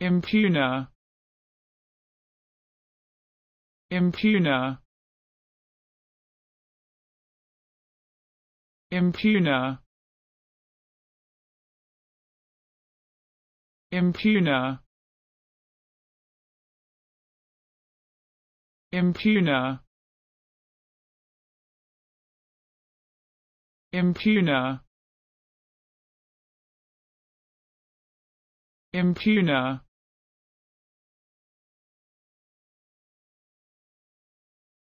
impugner impugner impugner impugner impugner impugner impugner